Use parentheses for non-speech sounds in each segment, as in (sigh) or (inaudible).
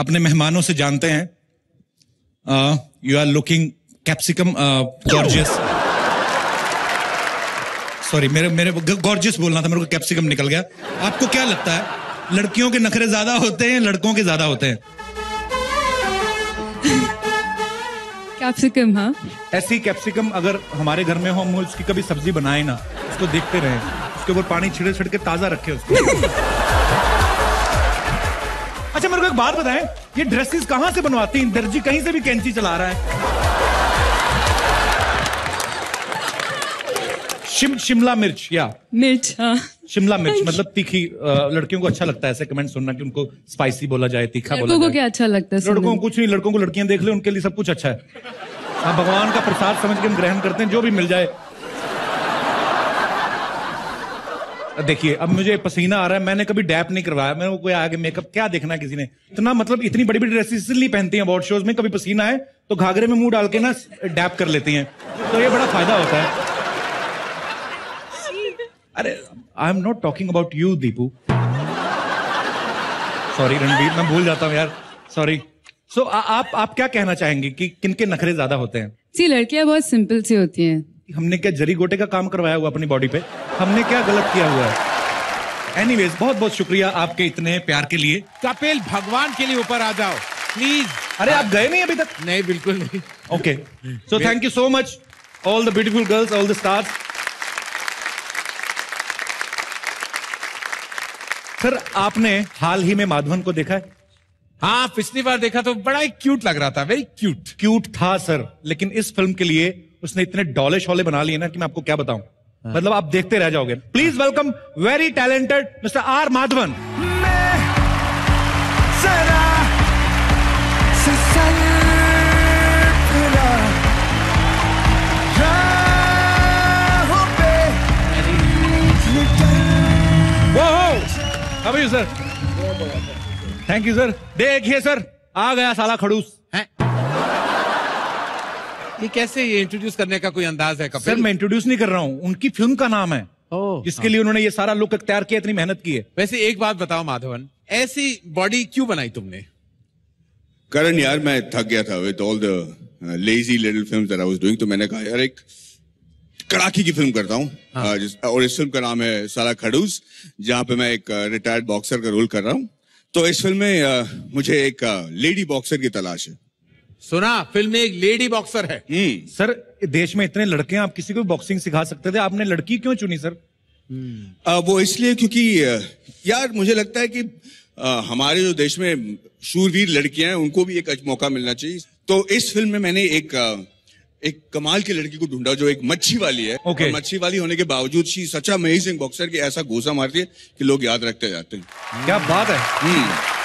अपने मेहमानों से जानते हैं। You are looking capsicum gorgeous sorry मेरे मेरे गॉर्जियस बोलना था मेरे को कैप्सिकम निकल गया। आपको क्या लगता है? लड़कियों के नखरे ज़्यादा होते हैं लड़कों के ज़्यादा होते हैं? कैप्सिकम हाँ। ऐसी कैप्सिकम अगर हमारे घर में हो हम उसकी कभी सब्ज़ी बनाए ना उसको देखते रहे। उसके ऊपर पानी छिड़े छिड़ के ताज़ा रखे उसको। अच्छा मेरे को एक बात बताएँ ये ड्रेसेस कहाँ से बनवाती हैं? दर्जी कहीं से भी कैंची चला रहा है। शिम शिमला मिर्च या। मिर्च हाँ। शिमला मिर्च मतलब तीखी लड़कियों को अच्छा लगता है ऐसे कमेंट सुनना कि उनको स्पाइसी बोला जाए तीखा बोला लड़कों को जाए। क्या अच्छा लगता है लड़कों को कुछ नहीं लड़कों को लड़कियाँ देख ले उनके लिए सब कुछ अच्छा है। हाँ भगवान का प्रसाद समझ के हम ग्रहण करते हैं जो भी मिल जाए देखिए अब मुझे पसीना आ रहा है मैंने कभी डैप नहीं करवाया मैंने कोई आगे मेकअप क्या देखना किसी ने? इतना मतलब इतनी बड़ी बड़ी ड्रेसेस इसलिए पहनती हैं अवार्ड शोज़ में कभी पसीना है तो घाघरे में मुँह डाल के ना डैप कर लेती हैं। तो ये बड़ा फ़ायदा होता है। अरे I am not talking about you Deepu. Sorry Ranbir मैं भूल जाता हूँ यार। सॉरी सो so, आप आप क्या कहना चाहेंगे कि किनके नखरे ज़्यादा होते हैं? सी लड़कियाँ बहुत सिंपल सी होती हैं। हमने क्या जरी गोटे का काम करवाया हुआ अपनी बॉडी पे? हमने क्या गलत किया हुआ है? एनीवेज बहुत बहुत शुक्रिया आपके इतने प्यार के लिए। कपिल भगवान के लिए ऊपर आ जाओ। प्लीज़ अरे आप गए नहीं अभी तक? नहीं बिल्कुल नहीं। Okay so thank you so much all the beautiful girls all the stars sir आपने हाल ही में माधवन को देखा है? हाँ पिछली बार देखा तो बड़ा ही क्यूट लग रहा था वेरी क्यूट क्यूट था सर लेकिन इस फ़िल्म के लिए उसने इतने डॉले शॉले बना लिए ना कि मैं आपको क्या बताऊँ? मतलब आप देखते रह जाओगे। Please welcome very talented mister R Madhavan? Thank you sir देखिए सर आ गया साला खड़ूस। हैं? ये कैसे ये इंट्रोड्यूस करने का कोई अंदाज है कपिल? सर मैं इंट्रोड्यूस नहीं कर रहा हूँ। उनकी फ़िल्म का नाम है। ओह, जिसके लिए उन्होंने ये सारा लुक अख्तियार किया इतनी मेहनत की है। वैसे एक बात बताओ माधवन ऐसी बॉडी क्यों बनाई तुमने? करण यार मैं थक गया था with all the lazy little films that I was doing तो मैंने कहा यार एक कड़ाकी की फ़िल्म करता हूँ। हाँ। uh, और इस फ़िल्म का नाम है साला खड़ूस जहाँ पे मैं एक रिटायर्ड बॉक्सर का रोल कर रहा हूँ। तो इस फ़िल्म में uh, मुझे एक लेडी बॉक्सर की तलाश है। सुना फ़िल्म में एक लेडी बॉक्सर है। हम्म सर देश में इतने लड़के हैं आप किसी को बॉक्सिंग सिखा सकते थे? आपने लड़की क्यों चुनी सर? uh, वो इसलिए क्योंकि यार मुझे लगता है कि uh, हमारे जो देश में शूरवीर लड़कियाँ हैं उनको भी एक अच्छा मौका मिलना चाहिए। तो इस फ़िल्म में मैंने एक uh, एक कमाल की लड़की को ढूंढा जो एक मच्छी वाली है। Okay. और मच्छी वाली होने के बावजूद शी सच अमेजिंग बॉक्सर की ऐसा घोसा मारती है कि लोग याद रखते जाते हैं। क्या बात है। हम्म।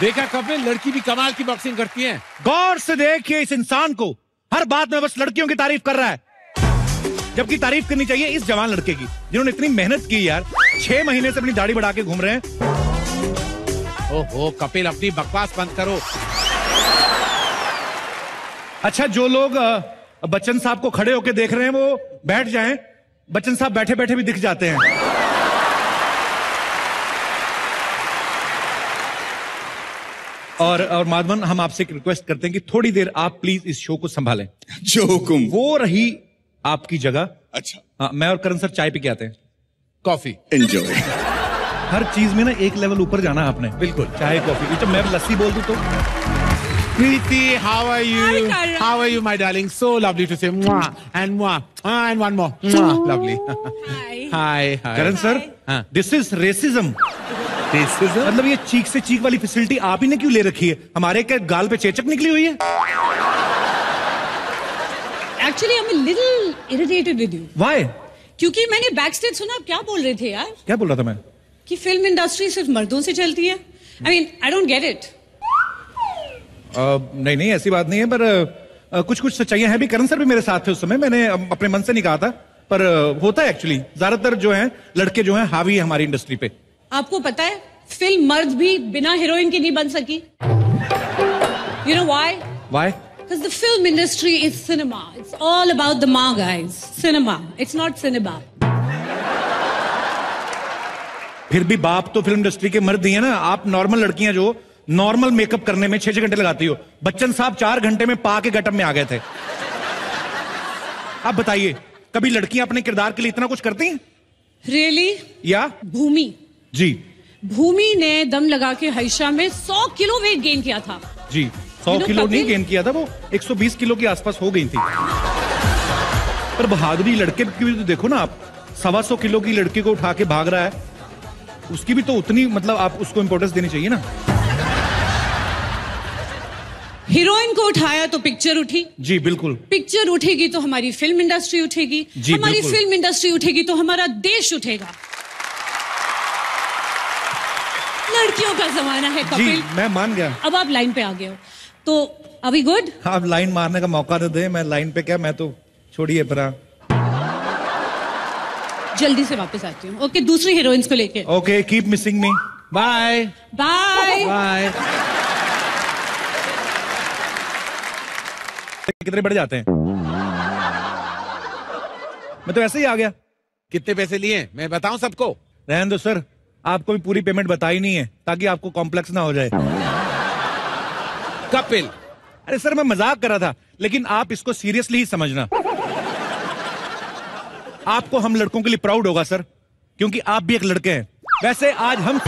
देखा कपिल लड़की भी कमाल की बॉक्सिंग करती है। गौर से देखिए इस इंसान को। हर बात में बस लड़कियों की तारीफ़ कर रहा है। जबकि तारीफ़ करनी चाहिए इस जवान लड़के की जिन्होंने इतनी मेहनत की यार। छह महीने से अपनी दाढ़ी बढ़ा के घूम रहे हैं। ओहो कपिल अपनी बकवास बंद करो। अच्छा जो लोग बच्चन साहब को खड़े होके देख रहे हैं वो बैठ जाएँ। बच्चन साहब बैठे बैठे भी दिख जाते हैं। और और माधवन हम आपसे एक रिक्वेस्ट करते हैं कि थोड़ी देर आप प्लीज़ इस शो को संभालें जो हुकुम वो रही आपकी जगह अच्छा हाँ मैं और करण सर चाय पी के आते हैं कॉफ़ी एंजॉय हर चीज़ में ना एक लेवल ऊपर जाना आपने बिल्कुल चाय कॉफ़ी तो मैं लस्सी बोल दूँ तो Preeti, how are you? Hi, Karan. How are you, my darling? So lovely to say mwah and mwah ah, and one more. Mwah. Lovely. Hi. hi, hi. Karan sir हाँ. This is racism Racism? मतलब ये चीक से चीक वाली facility आप ही ने क्यों ले रखी है? हमारे क्या गाल पे चेचक निकली हुई है? Actually I am little irritated with you why क्योंकि मैंने बैक स्टेज सुना आप क्या बोल रहे थे यार? क्या बोल रहा था मैं? कि फ़िल्म इंडस्ट्री सिर्फ़ मर्दों से चलती है। I mean I don't get it नहीं नहीं ऐसी बात नहीं है पर अ, कुछ कुछ सच्चाइयाँ हैं भी। करण सर भी मेरे साथ थे उस समय। मैंने अपने मन से नहीं कहा था। पर अ, होता है एक्चुअली ज़्यादातर जो है लड़के जो है हावी है हमारी इंडस्ट्री पे। आपको पता है फ़िल्म मर्द भी बिना हीरोइन के नहीं बन सकी। You know why why Because the film industry is cinema. It's all about the ma guys. Cinema. It's not cinema. फिर भी बाप तो फ़िल्म इंडस्ट्री के मर्द ही है ना। आप नॉर्मल लड़कियाँ जो नॉर्मल मेकअप करने में छह छह घंटे लगाती हो। बच्चन साहब चार घंटे में पा के गटअप में आ गए थे। आप बताइए कभी लड़कियाँ अपने किरदार के लिए इतना कुछ करती हैं? रियली या? भूमि। जी। भूमि ने दम लगा के हईशा में 100 किलो वेट गेन किया था। जी सौ You know, किलो नहीं गेन किया था वो 120 किलो के आसपास हो गई थी। पर बहादुरी लड़के की भी तो देखो ना आप सवा सौ किलो की लड़की को उठा के भाग रहा है उसकी भी तो उतनी मतलब आप उसको इंपॉर्टेंस देनी चाहिए ना। हीरोइन को उठाया तो पिक्चर उठी। जी बिल्कुल। पिक्चर उठेगी तो हमारी फ़िल्म इंडस्ट्री उठेगी। जी, हमारी फ़िल्म इंडस्ट्री उठेगी तो हमारा देश उठेगा। लड़कियों का जमाना है जी कपिल। मैं मान गया। अब आप लाइन पे आ गए हो। तो अभी गुड आप लाइन मारने का मौका तो दे मैं लाइन पे क्या मैं तो छोड़िए परा जल्दी से वापस आती हूँ। ओके दूसरी हीरोइंस को लेके। Okay keep missing me bye bye bye कितने बढ़ जाते हैं? मैं तो ऐसे ही आ गया। कितने पैसे लिए? मैं बताऊँ सबको? रहन दो सर। आपको भी पूरी पेमेंट बताई नहीं है, ताकि आपको कॉम्प्लेक्स ना हो जाए। कपिल, अरे सर, मैं मज़ाक कर रहा था, लेकिन आप इसको सीरियसली ही समझना। आपको हम लड़कों के लिए प्राउड होगा, सर, क्योंकि आप भी एक लड़के हैं। वैसे आज हम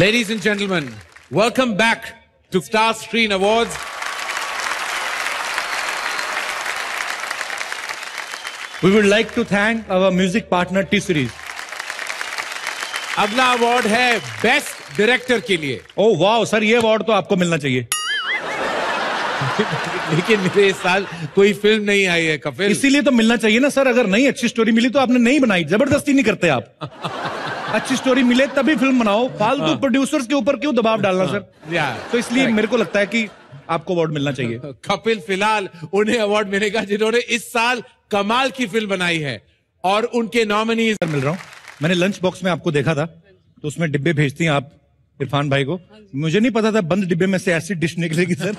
Ladies and gentlemen, welcome back to Star Screen Awards. We would like to thank our music partner T Series अगला अवार्ड है बेस्ट डायरेक्टर के लिए। ओ वाह सर ये अवार्ड तो आपको मिलना चाहिए। (laughs) लेकिन मेरे इस साल कोई फ़िल्म नहीं आई है कपिल। इसीलिए तो मिलना चाहिए ना सर अगर नहीं अच्छी स्टोरी मिली तो आपने नहीं बनाई ज़बरदस्ती नहीं करते आप। (laughs) अच्छी स्टोरी मिले तभी फ़िल्म बनाओ। फालतू प्रोड्यूसर्स के ऊपर क्यों दबाव डालना सर तो इसलिए मेरे को लगता है कि आपको अवार्ड मिलना चाहिए। (laughs) कपिल फ़िलहाल उन्हें अवार्ड मिलेगा जिन्होंने इस साल कमाल की फ़िल्म बनाई है। और उनके नॉमिनीज सर मिल रहा हूँ। मैंने लंच बॉक्स में आपको देखा था तो उसमें डिब्बे भेजती हैं आप इरफान भाई को। मुझे नहीं पता था बंद डिब्बे में से ऐसी डिश निकलेगी सर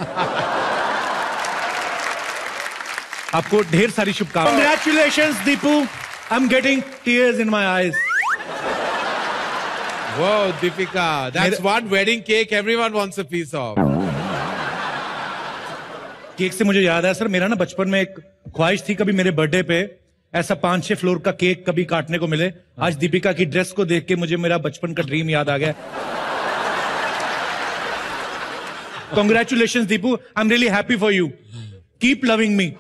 आपको ढेर सारी शुभकामनाएँ। Congratulation Deepu. I am getting tears in my eyes Deepika that's मेरे- one wedding cake everyone wants a piece of cake से मुझे याद है सर मेरा ना बचपन में एक ख्वाहिश थी कभी मेरे बर्थडे पे ऐसा पाँच छह फ्लोर का केक कभी काटने को मिले। आज दीपिका की ड्रेस को देख के मुझे मेरा बचपन का ड्रीम याद आ गया। Congratulation Deepu. I am really happy for you keep loving me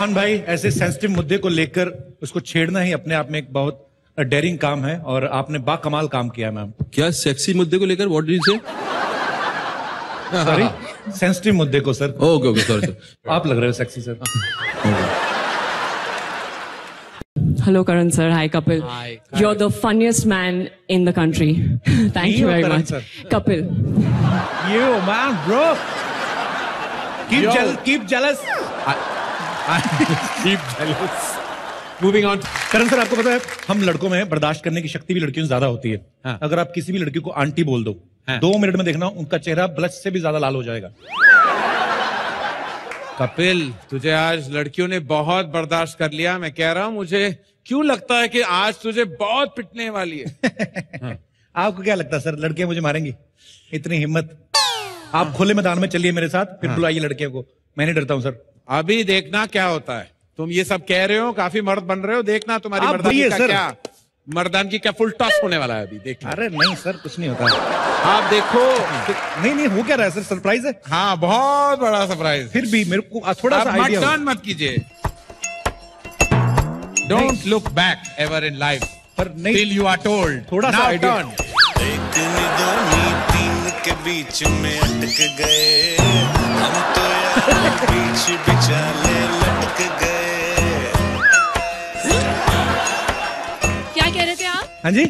Irrfan भाई ऐसे सेंसिटिव मुद्दे को लेकर उसको छेड़ना ही अपने आप में एक बहुत डेरिंग काम है और आपने बा कमाल काम किया मैम क्या सेक्सी मुद्दे को लेकर what did say sorry sensitive मुद्दे को सर ओके ओके सर आप लग रहे हो sexy sir hello Karan sir hi Kapil you are the funniest man in the country thank you very much Kapil you man bro keep keep (laughs) Moving on. Karan sir आपको पता है हम लड़कों में बर्दाश्त करने की शक्ति भी लड़कियों से ज़्यादा होती है। हाँ। अगर आप किसी भी लड़की को आंटी बोल दो हाँ। दो मिनट में देखना उनका चेहरा ब्लश से भी ज़्यादा लाल हो जाएगा। कपिल तुझे आज लड़कियों ने बहुत बर्दाश्त कर लिया। मैं कह रहा हूँ मुझे क्यों लगता है कि आज तुझे बहुत पिटने वाली है? हाँ. (laughs) आपको क्या लगता है सर लड़कियाँ मुझे मारेंगी? इतनी हिम्मत। आप खुले मैदान में चलिए मेरे साथ फिर बुलाइए लड़कियों को। मैं नहीं डरता हूँ सर। अभी देखना क्या होता है। तुम ये सब कह रहे हो काफ़ी मर्द बन रहे हो देखना तुम्हारी बोलिए, का सर। क्या मर्दानगी का फुल टॉस होने वाला है अभी देखना। अरे नहीं सर कुछ नहीं होता। आप देखो। नहीं नहीं हो क्या रहा है सर? सरप्राइज़ है? हाँ बहुत बड़ा सरप्राइज़ फिर भी मेरे को थोड़ा सा मत आइडिया मत कीजिए। Don't look back ever in life पर नहीं टिल यू आर टोल्ड थोड़ा सा टर्न एक दो तीन के बीच में अटक गए। बीच बिचाले लटक गए। क्या कह रहे थे आप? हाँ जी।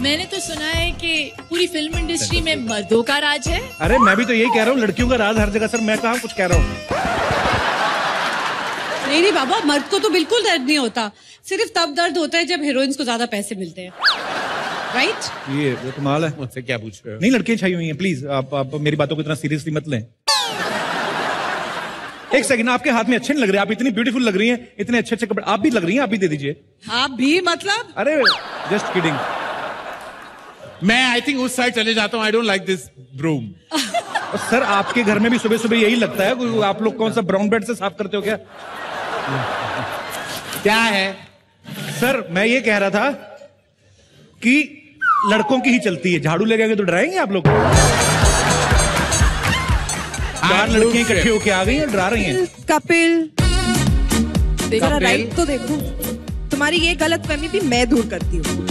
मैंने तो सुना है कि पूरी फ़िल्म इंडस्ट्री में मर्दों का राज है। अरे मैं भी तो यही कह रहा हूँ लड़कियों का राज हर जगह सर मैं कहा कुछ कह रहा हूँ? नहीं नहीं बाबा मर्द को तो बिल्कुल दर्द नहीं होता। सिर्फ़ तब दर्द होता है जब हीरोइंस को ज़्यादा पैसे मिलते हैं। राइट ये ये कमाल है। मुझसे क्या पूछ रहे हो? नहीं लड़कियाँ छाई हुई हैं प्लीज़ आप आप मेरी बातों को इतना सीरियसली मत लें। एक सेकंड आपके हाथ में अच्छे नहीं लग रहे आप इतनी ब्यूटीफुल लग रही हैं इतने अच्छे अच्छे कपड़े आप भी लग रही हैं आप भी दे दीजिए। आप भी मतलब? अरे जस्ट किडिंग मैं आई थिंक उस साइड चले जाता हूँ I don't like this broom sir आपके घर में भी सुबह सुबह यही लगता है आप लोग कौन सा ब्राउन ब्रेड से साफ़ करते हो क्या? क्या है? सर मैं ये कह रहा था कि लड़कों की ही चलती है झाड़ू ले गए तो डराएँगे आप लोग? चार लड़कियाँ इकट्ठी होके आ गई हैं डरा रही हैं। कपिल जरा कपिल। राइट तो देखो। तुम्हारी ये गलत फहमी भी मैं दूर करती हूँ।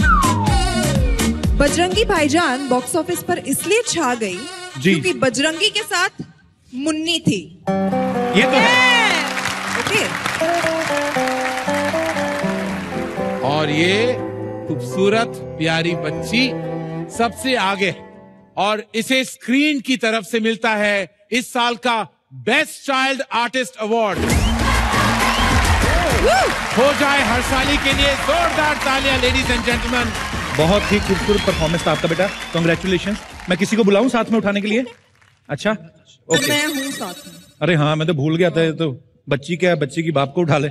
बजरंगी भाईजान बॉक्स ऑफ़िस पर इसलिए छा गई। क्योंकि बजरंगी के साथ मुन्नी थी। ये तो है। ओके। और ये खूबसूरत प्यारी बच्ची सबसे आगे है। और इसे स्क्रीन की तरफ़ से मिलता है इस साल का बेस्ट चाइल्ड आर्टिस्ट अवार्ड हो जाए हर साली के लिए जोरदार तालियाँ लेडीज़ एंड जेंटलमैन बहुत ही खूबसूरत परफॉर्मेंस था आपका बेटा। कॉन्ग्रेचुलेशन मैं किसी को बुलाऊं साथ में उठाने के लिए? अच्छा तो ओके मैं हूँ साथ में। अरे हाँ मैं तो भूल गया था ये तो बच्ची क्या है? बच्ची की बाप को उठा ले।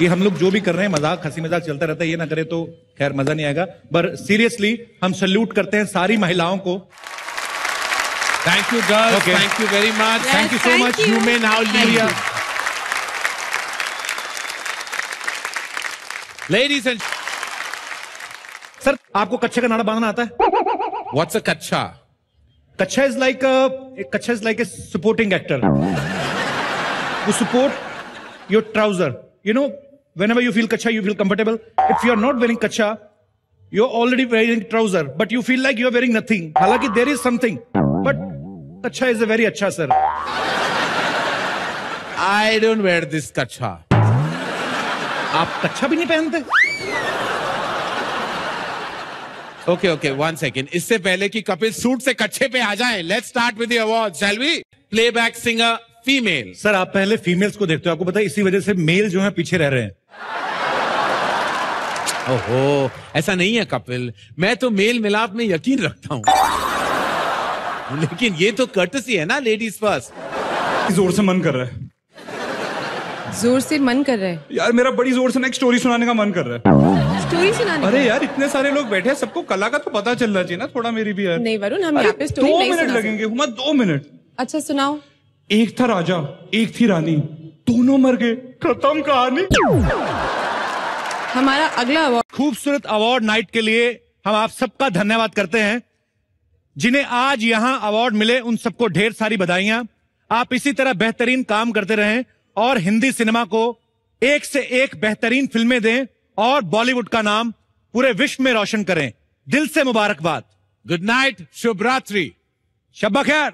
ये हम लोग जो भी कर रहे हैं मज़ाक हँसी मज़ाक चलता रहता है ये ना करे तो खैर मज़ा नहीं आएगा। पर सीरियसली हम सल्यूट करते हैं सारी महिलाओं को। Thank you girls thank you very much thank you so thank much. you. You may now leave. Ladies and sir आपको कच्छे का नाड़ा बांधना आता है? व्हाट्स अ कच्छा? कच्छा इज़ लाइक कच्छा is like a supporting actor who support your trouser You know, whenever you feel kacha, you feel comfortable. If you are not wearing kacha, you're already wearing trouser, but you feel like you're wearing nothing. हालाँकि there is something, but kacha is a very अच्छा sir. I don't wear this कच्चा आप कच्छा भी नहीं पहनते okay okay one second इससे पहले कि कपिल सूट से कच्छे पे आ जाएँ let's start with award shall we playback singer female sir आप पहले फीमेल्स को देखते हो। आपको पता है इसी वजह से मेल जो है पीछे रह रहे हैं। ओहो ऐसा नहीं है कपिल। मैं तो मेल मिलाप में यकीन रखता हूँ। लेकिन ये तो कर्टसी है ना लेडीज़ फ़र्स्ट ज़ोर से मन कर रहा है। ज़ोर से मन कर रहा है? यार मेरा बड़ी ज़ोर से ना एक स्टोरी सुनाने का मन कर रहा है। स्टोरी सुनाने अरे यार इतने सारे लोग बैठे हैं सबको कला का तो पता चलना चाहिए ना थोड़ा मेरी भी यार। नहीं वरुण हम यहाँ पे स्टोरी दो मिनट लगेंगे हुमा दो मिनट। अच्छा सुनाओ। एक था राजा एक थी रानी। दोनों मर गए। खत्म कहानी। हमारा अगला अवार्ड खूबसूरत अवार्ड नाइट के लिए हम आप सबका धन्यवाद करते हैं। जिन्हें आज यहाँ अवार्ड मिले उन सबको ढेर सारी बधाइयाँ। आप इसी तरह बेहतरीन काम करते रहें और हिंदी सिनेमा को एक से एक बेहतरीन फ़िल्में दें और बॉलीवुड का नाम पूरे विश्व में रोशन करें। दिल से मुबारकबाद। गुड नाइट शुभ रात्रि शब्बा खैर।